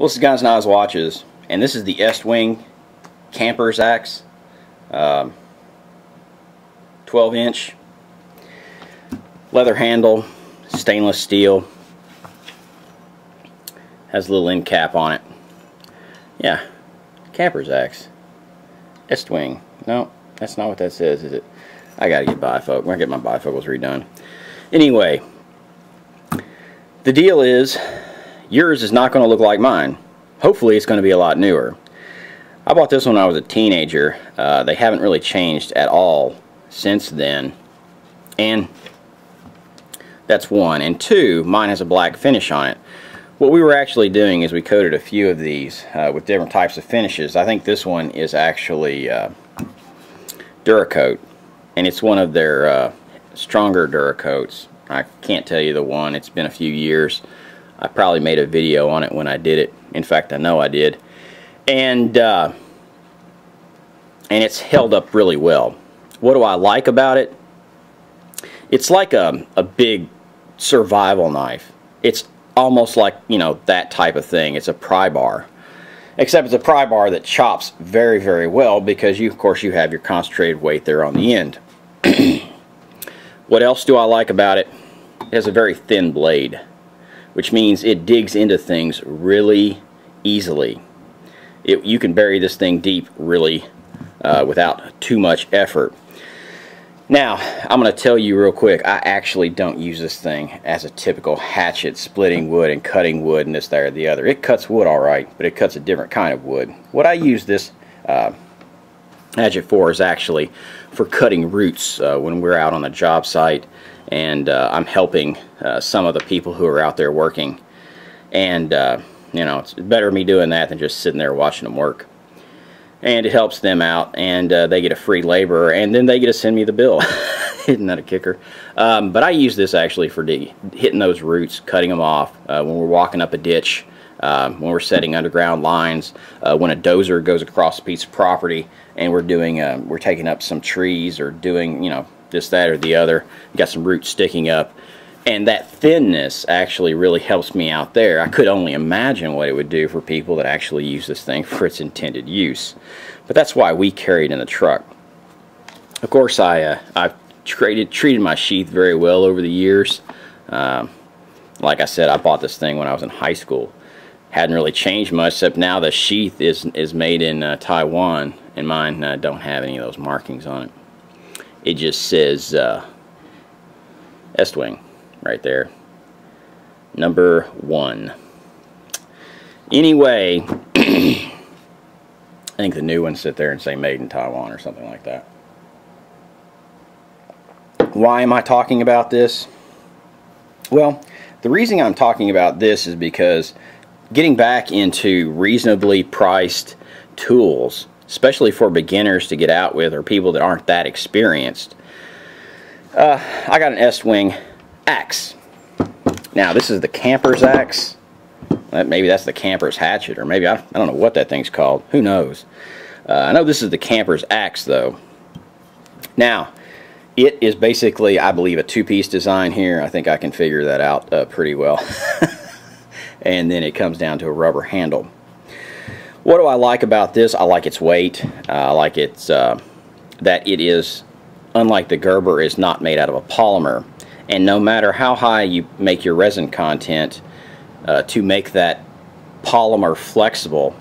Well, this is Guns Knives Watches, and this is the Estwing Camper's Axe, um, 12 inch, leather handle, stainless steel, has a little end cap on it. Yeah, Camper's Axe, Estwing. No, that's not what that says, is it? I gotta get bifocals. Gonna get my bifocals redone. Anyway, the deal is yours is not going to look like mine. Hopefully it's going to be a lot newer. I bought this when I was a teenager. Uh, they haven't really changed at all since then. And that's one. And two, mine has a black finish on it. What we were actually doing is we coated a few of these uh, with different types of finishes. I think this one is actually uh, Duracoat. And it's one of their uh, stronger Duracoats. I can't tell you the one. It's been a few years. I probably made a video on it when I did it. In fact, I know I did. And, uh, and it's held up really well. What do I like about it? It's like a, a big survival knife. It's almost like, you know, that type of thing. It's a pry bar. Except it's a pry bar that chops very, very well because you, of course, you have your concentrated weight there on the end. what else do I like about it? It has a very thin blade which means it digs into things really easily. It, you can bury this thing deep really uh, without too much effort. Now, I'm going to tell you real quick, I actually don't use this thing as a typical hatchet splitting wood and cutting wood and this, that, or the other. It cuts wood all right, but it cuts a different kind of wood. What I use this uh, hatchet for is actually for cutting roots uh, when we're out on the job site and uh, I'm helping uh, some of the people who are out there working. And uh, you know it's better me doing that than just sitting there watching them work. And it helps them out and uh, they get a free laborer and then they get to send me the bill. Isn't that a kicker? Um, but I use this actually for hitting those roots cutting them off uh, when we're walking up a ditch um, when we're setting underground lines, uh, when a dozer goes across a piece of property and we're doing, um, we're taking up some trees or doing, you know, this, that, or the other. Got some roots sticking up. And that thinness actually really helps me out there. I could only imagine what it would do for people that actually use this thing for its intended use. But that's why we carry it in the truck. Of course, I, uh, I've treated, treated my sheath very well over the years. Um, like I said, I bought this thing when I was in high school. Hadn't really changed much, except now the sheath is, is made in uh, Taiwan, and mine uh, don't have any of those markings on it it just says uh, Estwing right there. Number one. Anyway, I think the new ones sit there and say made in Taiwan or something like that. Why am I talking about this? Well, the reason I'm talking about this is because getting back into reasonably priced tools especially for beginners to get out with or people that aren't that experienced. Uh, I got an Estwing axe. Now this is the camper's axe. Maybe that's the camper's hatchet or maybe I, I don't know what that thing's called. Who knows? Uh, I know this is the camper's axe though. Now it is basically I believe a two-piece design here. I think I can figure that out uh, pretty well. and then it comes down to a rubber handle. What do I like about this? I like its weight. Uh, I like its uh, that it is, unlike the Gerber, is not made out of a polymer. And no matter how high you make your resin content uh, to make that polymer flexible,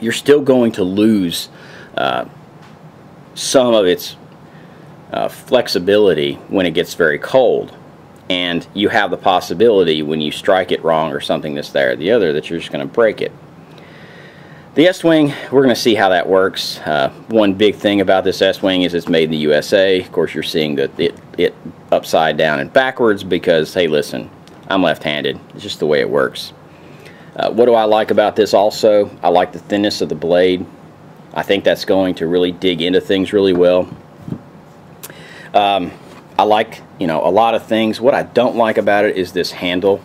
you're still going to lose uh, some of its uh, flexibility when it gets very cold. And you have the possibility when you strike it wrong or something this, there, or the other that you're just going to break it. The Estwing, we're going to see how that works. Uh, one big thing about this Estwing is it's made in the USA. Of course, you're seeing that it, it upside down and backwards because, hey, listen, I'm left-handed. It's just the way it works. Uh, what do I like about this also? I like the thinness of the blade. I think that's going to really dig into things really well. Um, I like, you know, a lot of things. What I don't like about it is this handle.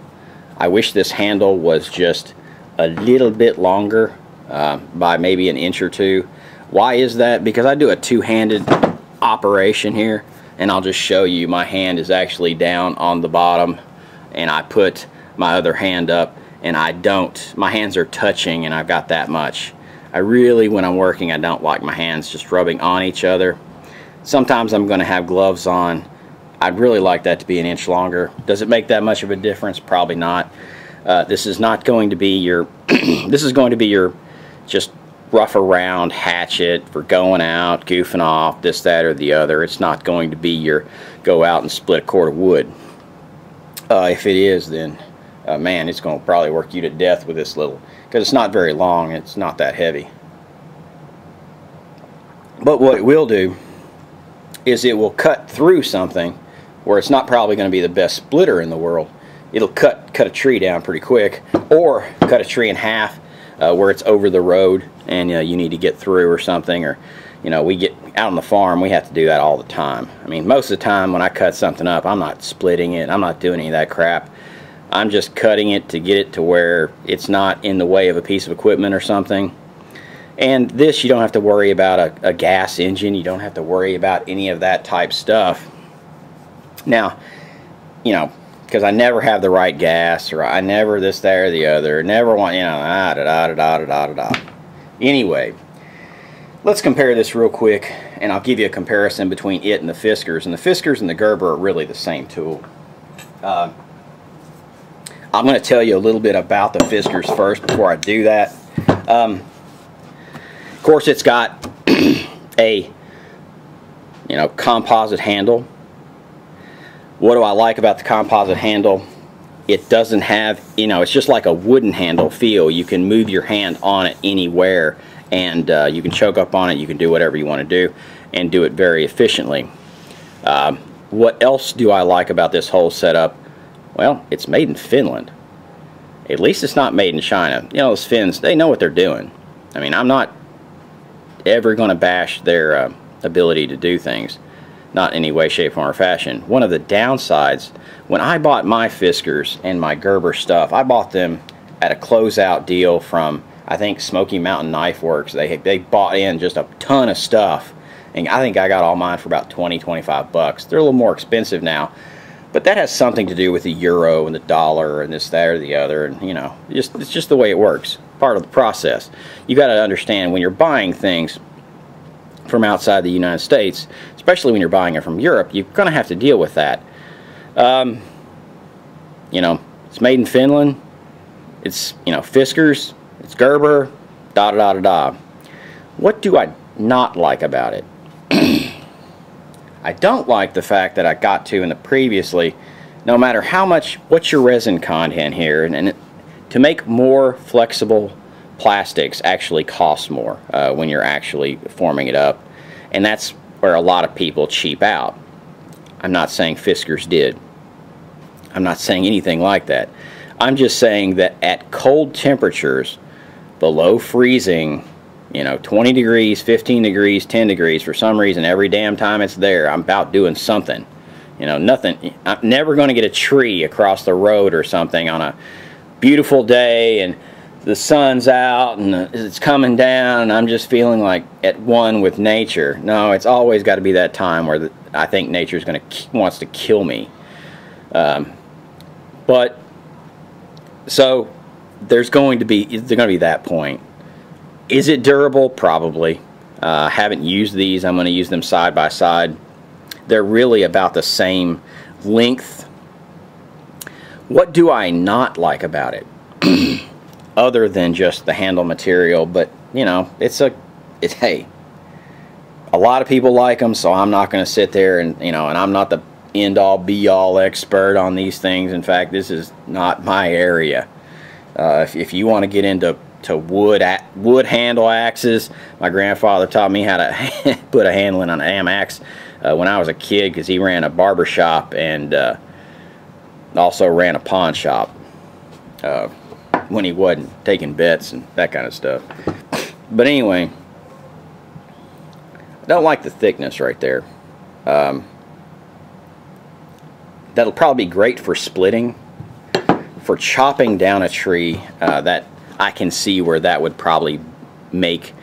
I wish this handle was just a little bit longer uh, by maybe an inch or two. Why is that? Because I do a two-handed operation here and I'll just show you my hand is actually down on the bottom and I put my other hand up and I don't. My hands are touching and I've got that much. I really, when I'm working, I don't like my hands just rubbing on each other. Sometimes I'm going to have gloves on. I'd really like that to be an inch longer. Does it make that much of a difference? Probably not. Uh, this is not going to be your, this is going to be your just rough around hatchet for going out, goofing off, this, that, or the other. It's not going to be your go out and split a cord of wood. Uh, if it is, then uh, man, it's going to probably work you to death with this little, because it's not very long, it's not that heavy. But what it will do is it will cut through something where it's not probably going to be the best splitter in the world. It'll cut cut a tree down pretty quick, or cut a tree in half uh, where it's over the road and uh, you need to get through or something, or you know, we get out on the farm, we have to do that all the time. I mean, most of the time when I cut something up, I'm not splitting it, I'm not doing any of that crap. I'm just cutting it to get it to where it's not in the way of a piece of equipment or something. And this, you don't have to worry about a, a gas engine. You don't have to worry about any of that type stuff. Now, you know, because I never have the right gas, or I never this, that, or the other. Never want, you know, ah, da, da, da, da, da, da, da. Anyway, let's compare this real quick, and I'll give you a comparison between it and the Fiskars. And the Fiskars and the Gerber are really the same tool. Uh, I'm going to tell you a little bit about the Fiskars first before I do that. Um, of course, it's got a you know composite handle. What do I like about the composite handle? It doesn't have, you know, it's just like a wooden handle feel. You can move your hand on it anywhere and uh, you can choke up on it. You can do whatever you want to do and do it very efficiently. Um, what else do I like about this whole setup? Well, it's made in Finland. At least it's not made in China. You know, those Finns, they know what they're doing. I mean, I'm not ever going to bash their uh, ability to do things. Not any way, shape, form, or fashion. One of the downsides, when I bought my Fiskars and my Gerber stuff, I bought them at a closeout deal from, I think, Smoky Mountain Knife Works. They, they bought in just a ton of stuff. And I think I got all mine for about 20, 25 bucks. They're a little more expensive now. But that has something to do with the euro and the dollar and this, that, or the other. And, you know, just it's just the way it works. Part of the process. You got to understand when you're buying things from outside the United States, especially when you're buying it from Europe, you're going to have to deal with that. Um, you know, it's made in Finland. It's, you know, Fiskars. It's Gerber. Da da da da da. What do I not like about it? I don't like the fact that I got to in the previously, no matter how much, what's your resin content here, and, and it, to make more flexible plastics actually costs more uh, when you're actually forming it up, and that's where a lot of people cheap out. I'm not saying Fiskars did. I'm not saying anything like that. I'm just saying that at cold temperatures, below freezing, you know 20 degrees 15 degrees 10 degrees for some reason every damn time it's there I'm about doing something you know nothing I'm never going to get a tree across the road or something on a beautiful day and the sun's out and it's coming down and I'm just feeling like at one with nature no it's always got to be that time where the, I think nature's going to wants to kill me um, but so there's going to be there's going to be that point is it durable? Probably. Uh, haven't used these. I'm going to use them side by side. They're really about the same length. What do I not like about it? Other than just the handle material, but you know, it's a, it's hey, a lot of people like them, so I'm not going to sit there and you know, and I'm not the end all be all expert on these things. In fact, this is not my area. Uh, if, if you want to get into to wood wood handle axes. My grandfather taught me how to put a handle in an AM axe uh, when I was a kid because he ran a barber shop and uh, also ran a pawn shop uh, when he wasn't taking bets and that kind of stuff. But anyway, I don't like the thickness right there. Um, that'll probably be great for splitting. For chopping down a tree, uh, that I can see where that would probably make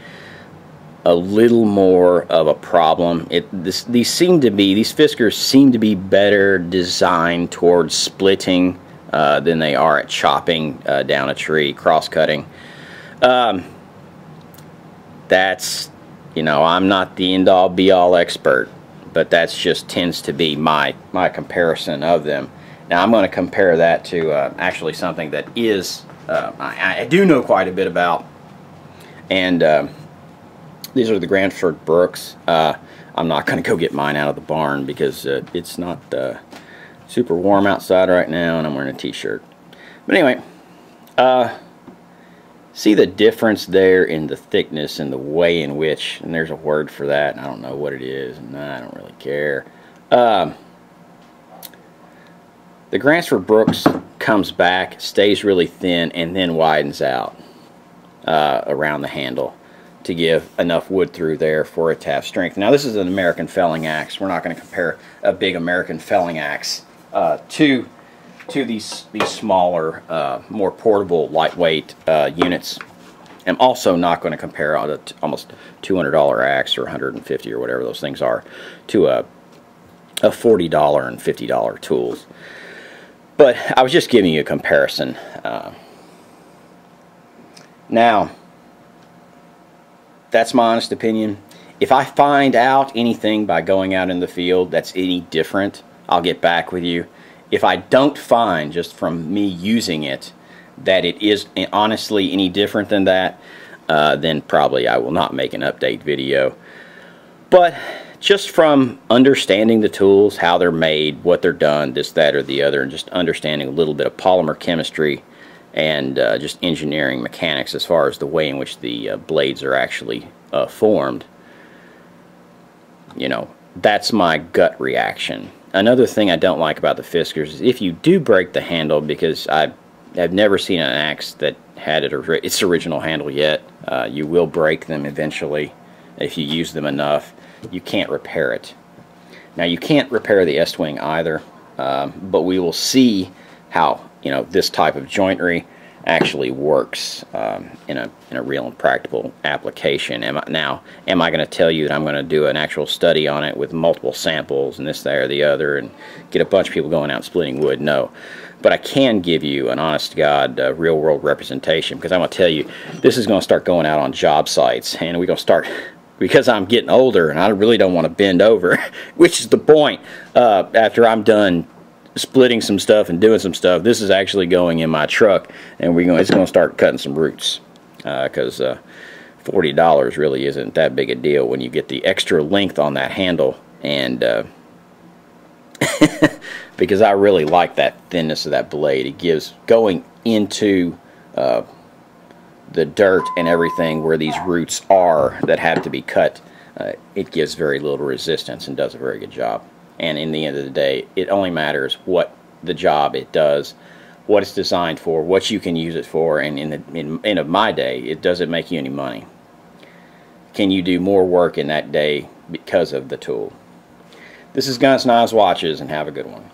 a little more of a problem. It this, these seem to be these Fiskars seem to be better designed towards splitting uh, than they are at chopping uh, down a tree, cross cutting. Um, that's, you know, I'm not the end all be all expert, but that's just tends to be my, my comparison of them. Now I'm going to compare that to uh, actually something that is, uh, I, I, do know quite a bit about, and uh, these are the Gransfors Bruks. I'm not going to go get mine out of the barn because it's not super warm outside right now and I'm wearing a t-shirt. But anyway, uh, see the difference there in the thickness and the way in which, and there's a word for that, and I don't know what it is, and I don't really care. Um, the Gransfors Bruks comes back, stays really thin, and then widens out uh, around the handle to give enough wood through there for it to have strength. Now this is an American felling axe. We're not going to compare a big American felling axe uh, to to these these smaller, uh, more portable, lightweight uh, units. I'm also not going to compare a almost $200 axe or 150 or whatever those things are to a a $40 and $50 tools. But I was just giving you a comparison. Uh, now, that's my honest opinion. If I find out anything by going out in the field that's any different, I'll get back with you. If I don't find, just from me using it, that it is honestly any different than that, uh, then probably I will not make an update video. But just from understanding the tools, how they're made, what they're done, this, that, or the other, and just understanding a little bit of polymer chemistry and uh, just engineering mechanics as far as the way in which the uh, blades are actually uh, formed, you know, that's my gut reaction. Another thing I don't like about the Fiskars is if you do break the handle, because I have never seen an axe that had it its original handle yet, uh, you will break them eventually if you use them enough. You can't repair it. Now you can't repair the Estwing either, um, but we will see how you know this type of jointery actually works um, in a in a real and practical application. Am I, now, am I going to tell you that I'm going to do an actual study on it with multiple samples and this, that, or the other, and get a bunch of people going out splitting wood? No, but I can give you an honest to God uh, real world representation because I'm going to tell you this is going to start going out on job sites, and we're going to start. Because I'm getting older and I really don't want to bend over, which is the point. Uh, after I'm done splitting some stuff and doing some stuff. This is actually going in my truck, and we're going. It's going to start cutting some roots because uh, uh, forty dollars really isn't that big a deal when you get the extra length on that handle and. Uh, because I really like that thinness of that blade. It gives going into uh, the dirt and everything where these roots are that have to be cut. Uh, it gives very little resistance and does a very good job and in the end of the day it only matters what the job it does what it's designed for what you can use it for. And in the in, in of my day it doesn't make you any money. Can you do more work in that day because of the tool? This is Guns Knives Watches and have a good one